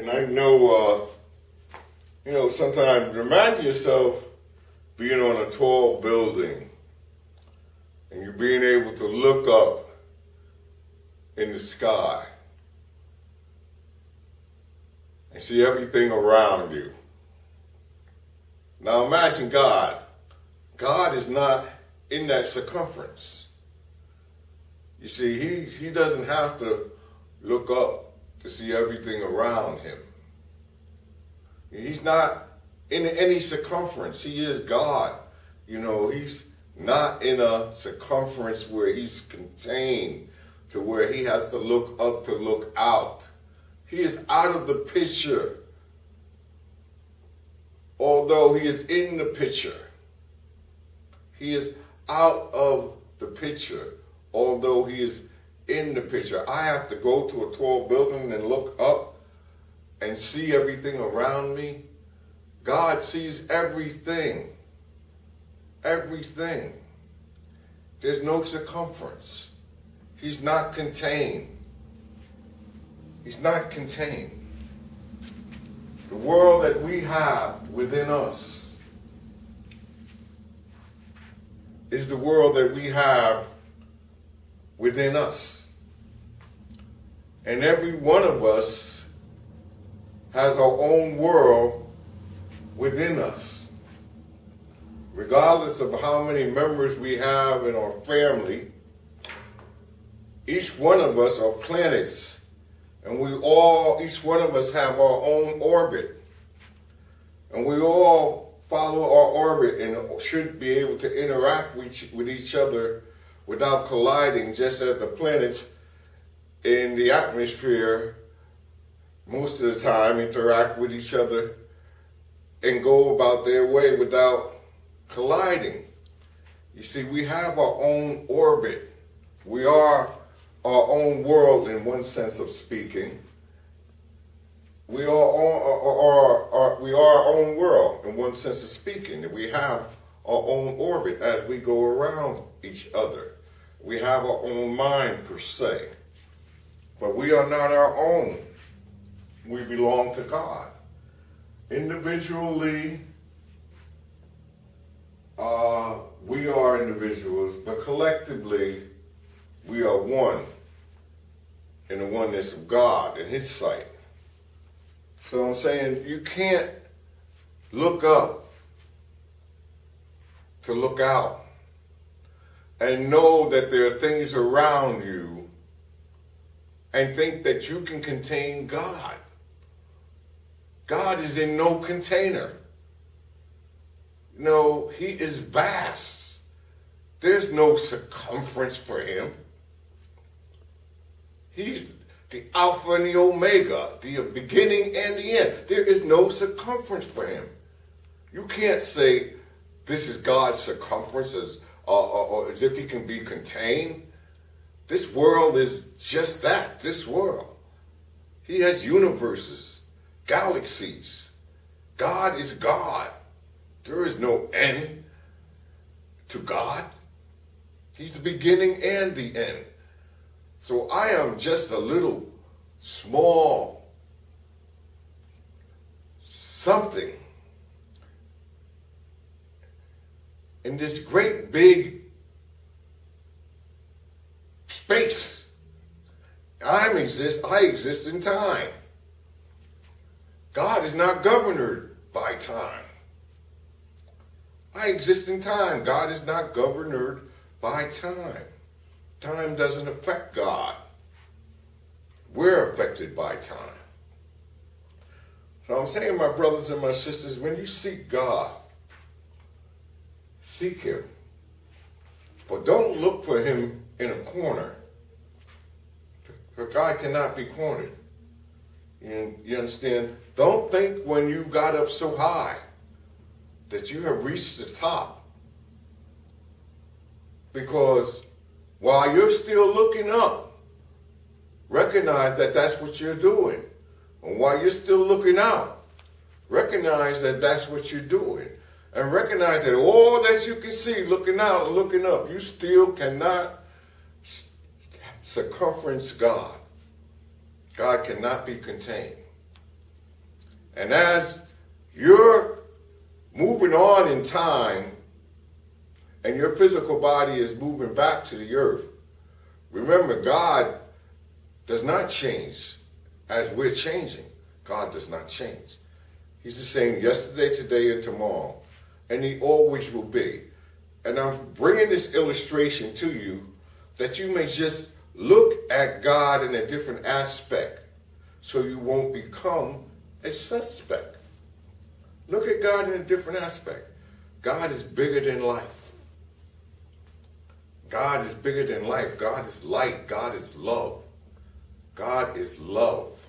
And I know, uh, you know, sometimes imagine yourself being on a tall building and you're being able to look up in the sky and see everything around you. Now imagine God. God is not in that circumference. You see, he, he doesn't have to look up to see everything around him. He's not in any circumference. He is God. You know, he's not in a circumference where he's contained to where he has to look up to look out. He is out of the picture, although he is in the picture. He is out of the picture, although he is in the picture. I have to go to a tall building and look up and see everything around me. God sees everything. Everything. There's no circumference. He's not contained. He's not contained. The world that we have within us is the world that we have within us. And every one of us has our own world within us. Regardless of how many members we have in our family, each one of us are planets, and we all, each one of us have our own orbit. And we all follow our orbit and should be able to interact with each other without colliding, just as the planets in the atmosphere most of the time interact with each other and go about their way without colliding. You see, we have our own orbit. We are our own world in one sense of speaking. We are, are, are, we are our own world in one sense of speaking. We have our own orbit as we go around each other. We have our own mind per se. But we are not our own. We belong to God. Individually, uh, we are individuals, but collectively, we are one in the oneness of God in His sight. So I'm saying you can't look up to look out and know that there are things around you and think that you can contain God. God is in no container. No, he is vast. There's no circumference for him. He's the Alpha and the Omega, the beginning and the end. There is no circumference for him. You can't say this is God's circumference as, uh, uh, uh, as if he can be contained. This world is just that, this world. He has universes, galaxies. God is God. There is no end to God. He's the beginning and the end. So I am just a little small something in this great big I exist, I exist in time. God is not governed by time. I exist in time. God is not governed by time. Time doesn't affect God. We're affected by time. So I'm saying, my brothers and my sisters, when you seek God, seek Him. But don't look for Him in a corner. For God cannot be cornered. You, you understand? Don't think when you got up so high that you have reached the top. Because while you're still looking up, recognize that that's what you're doing. And while you're still looking out, recognize that that's what you're doing. And recognize that all that you can see looking out and looking up, you still cannot circumference God. God cannot be contained. And as you're moving on in time and your physical body is moving back to the earth, remember God does not change as we're changing. God does not change. He's the same yesterday, today, and tomorrow. And he always will be. And I'm bringing this illustration to you that you may just look at God in a different aspect so you won't become a suspect. Look at God in a different aspect. God is bigger than life. God is bigger than life. God is light. God is love. God is love.